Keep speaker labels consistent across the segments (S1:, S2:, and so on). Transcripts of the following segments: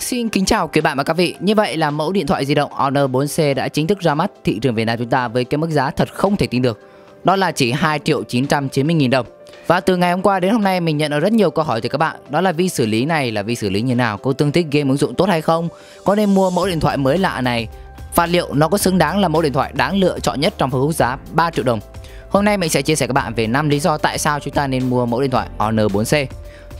S1: Xin kính chào quý bạn và các vị. Như vậy là mẫu điện thoại di động Honor 4C đã chính thức ra mắt thị trường Việt Nam chúng ta với cái mức giá thật không thể tin được. Đó là chỉ 2 triệu 990 nghìn đồng. Và từ ngày hôm qua đến hôm nay, mình nhận được rất nhiều câu hỏi từ các bạn Đó là vi xử lý này là vi xử lý như nào Có tương thích game ứng dụng tốt hay không Có nên mua mẫu điện thoại mới lạ này Và liệu nó có xứng đáng là mẫu điện thoại đáng lựa chọn nhất trong phân khúc giá 3 triệu đồng Hôm nay mình sẽ chia sẻ các bạn về 5 lý do tại sao chúng ta nên mua mẫu điện thoại Honor 4C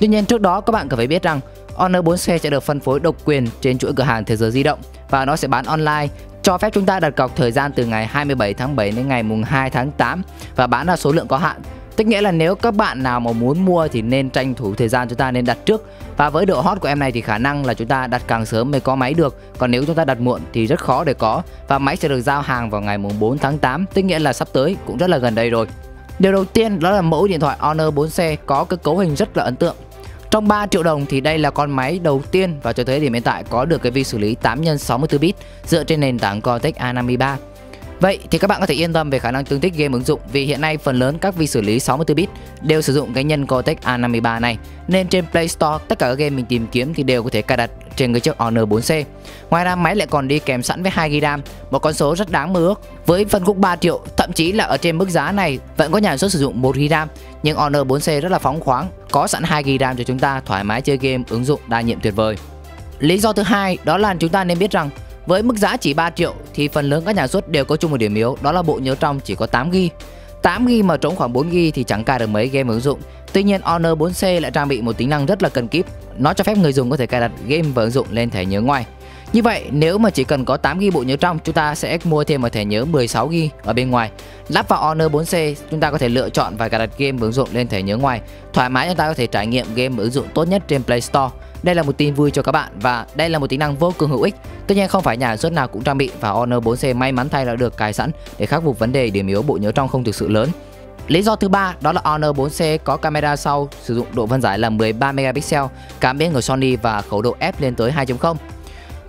S1: Tuy nhiên, trước đó các bạn cần phải biết rằng Honor 4C sẽ được phân phối độc quyền trên chuỗi cửa hàng thế giới di động và nó sẽ bán online, cho phép chúng ta đặt cọc thời gian từ ngày 27 tháng 7 đến ngày mùng 2 tháng 8 và bán là số lượng có hạn. Tức nghĩa là nếu các bạn nào mà muốn mua thì nên tranh thủ thời gian chúng ta nên đặt trước. Và với độ hot của em này thì khả năng là chúng ta đặt càng sớm mới có máy được. Còn nếu chúng ta đặt muộn thì rất khó để có Và máy sẽ được giao hàng vào ngày mùng 4 tháng 8 Tức nghĩa là sắp tới cũng rất là gần đây rồi. Điều đầu tiên đó là mẫu điện thoại Honor 4C có cái cấu hình rất là ấn tượng trong 3 triệu đồng thì đây là con máy đầu tiên và cho tới điểm hiện tại có được cái vi xử lý 8 x 64 bit dựa trên nền tảng Cortex A53. Vậy thì các bạn có thể yên tâm về khả năng tương thích game ứng dụng vì hiện nay phần lớn các vi xử lý 64 bit đều sử dụng cái nhân Cortex A53 này nên trên Play Store tất cả các game mình tìm kiếm thì đều có thể cài đặt trên cái chiếc Honor 4C. Ngoài ra máy lại còn đi kèm sẵn với 2GB RAM, một con số rất đáng mơ ước. Với phân khúc 3 triệu, thậm chí là ở trên mức giá này vẫn có nhà sản xuất sử dụng 1GB RAM, nhưng Honor 4C rất là phóng khoáng, có sẵn 2GB RAM cho chúng ta thoải mái chơi game ứng dụng đa nhiệm tuyệt vời. Lý do thứ hai, đó là chúng ta nên biết rằng, với mức giá chỉ 3 triệu thì phần lớn các nhà xuất đều có chung một điểm yếu, đó là bộ nhớ trong chỉ có 8GB. 8GB mà trống khoảng 4GB thì chẳng cài được mấy game ứng dụng. Tuy nhiên, Honor 4C lại trang bị một tính năng rất là cần kíp. Nó cho phép người dùng có thể cài đặt game và ứng dụng lên thẻ nhớ ngoài. Như vậy, nếu mà chỉ cần có 8GB bộ nhớ trong, chúng ta sẽ mua thêm một thẻ nhớ 16GB ở bên ngoài. Lắp vào Honor 4C chúng ta có thể lựa chọn và cài đặt game và ứng dụng lên thẻ nhớ ngoài. Thoải mái chúng ta có thể trải nghiệm game và ứng dụng tốt nhất trên Play Store. Đây là một tin vui cho các bạn và đây là một tính năng vô cùng hữu ích. Tuy nhiên không phải nhà sản xuất nào cũng trang bị và Honor 4C may mắn thay đã được cài sẵn để khắc phục vấn đề điểm yếu bộ nhớ trong không thực sự lớn. Lý do thứ ba đó là Honor 4C có camera sau sử dụng độ phân giải là 13 megapixel, cảm biến của Sony và khẩu độ f lên tới 2.0.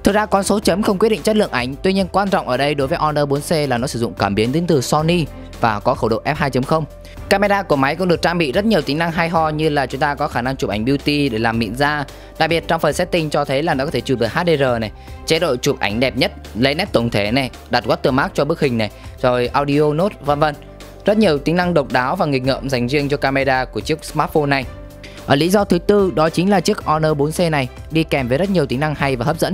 S1: Thực ra con số chấm không quyết định chất lượng ảnh, tuy nhiên quan trọng ở đây đối với Honor 4C là nó sử dụng cảm biến đến từ Sony và có khẩu độ f2.0. Camera của máy cũng được trang bị rất nhiều tính năng hay ho như là chúng ta có khả năng chụp ảnh beauty để làm mịn da. Đặc biệt trong phần setting cho thấy là nó có thể chụp được HDR này, chế độ chụp ảnh đẹp nhất, lấy nét tổng thể này, đặt watermark cho bức hình này, rồi audio note vân vân. Rất nhiều tính năng độc đáo và nghịch ngợm dành riêng cho camera của chiếc smartphone này. Ở lý do thứ tư đó chính là chiếc Honor 4C này đi kèm với rất nhiều tính năng hay và hấp dẫn.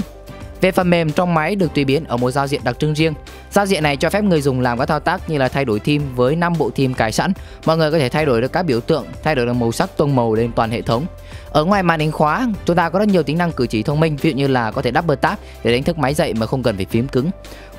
S1: Về phần mềm trong máy được tùy biến ở một giao diện đặc trưng riêng. Giao diện này cho phép người dùng làm các thao tác như là thay đổi theme với 5 bộ theme cài sẵn. Mọi người có thể thay đổi được các biểu tượng, thay đổi được màu sắc tông màu lên toàn hệ thống. Ở ngoài màn hình khóa, chúng ta có rất nhiều tính năng cử chỉ thông minh, ví dụ như là có thể double tap để đánh thức máy dậy mà không cần phải phím cứng.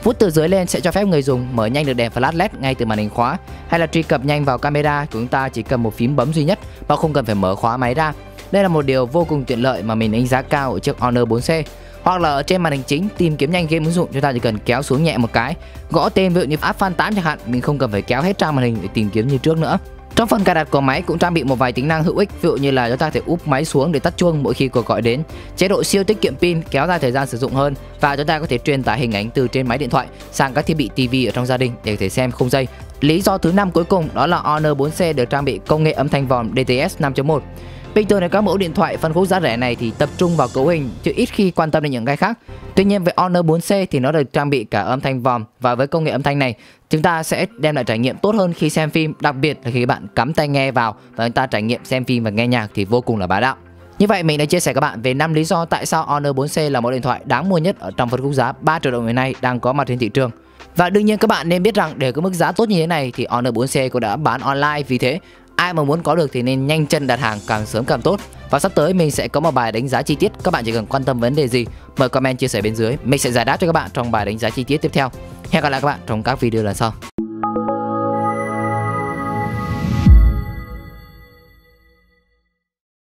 S1: Vuốt từ dưới lên sẽ cho phép người dùng mở nhanh được đèn flash LED ngay từ màn hình khóa hay là truy cập nhanh vào camera của chúng ta chỉ cần một phím bấm duy nhất mà không cần phải mở khóa máy ra. Đây là một điều vô cùng tiện lợi mà mình đánh giá cao ở chiếc Honor 4C. Hoặc là ở trên màn hình chính tìm kiếm nhanh game ứng dụng chúng ta chỉ cần kéo xuống nhẹ một cái, gõ tên ví dụ như app Fan 8 chẳng hạn, mình không cần phải kéo hết trang màn hình để tìm kiếm như trước nữa. Trong phần cài đặt của máy cũng trang bị một vài tính năng hữu ích, ví dụ như là chúng ta thể úp máy xuống để tắt chuông mỗi khi cuộc gọi đến, chế độ siêu tiết kiệm pin kéo dài thời gian sử dụng hơn và chúng ta có thể truyền tải hình ảnh từ trên máy điện thoại sang các thiết bị TV ở trong gia đình để có thể xem không dây. Lý do thứ năm cuối cùng đó là Honor 4C được trang bị công nghệ âm thanh vòm DTS 5.1. Bình này các mẫu điện thoại phân khúc giá rẻ này thì tập trung vào cấu hình chứ ít khi quan tâm đến những cái khác. Tuy nhiên với Honor 4C thì nó được trang bị cả âm thanh vòm và với công nghệ âm thanh này chúng ta sẽ đem lại trải nghiệm tốt hơn khi xem phim, đặc biệt là khi bạn cắm tai nghe vào và chúng ta trải nghiệm xem phim và nghe nhạc thì vô cùng là bá đạo. Như vậy mình đã chia sẻ các bạn về 5 lý do tại sao Honor 4C là một điện thoại đáng mua nhất ở trong phân khúc giá 3 triệu đồng hiện nay đang có mặt trên thị trường. Và đương nhiên các bạn nên biết rằng để có mức giá tốt như thế này thì Honor 4C cũng đã bán online vì thế ai mà muốn có được thì nên nhanh chân đặt hàng càng sớm càng tốt. Và sắp tới mình sẽ có một bài đánh giá chi tiết. Các bạn chỉ cần quan tâm vấn đề gì, mời comment, chia sẻ bên dưới. Mình sẽ giải đáp cho các bạn trong bài đánh giá chi tiết tiếp theo. Hẹn gặp lại các bạn trong các video lần sau.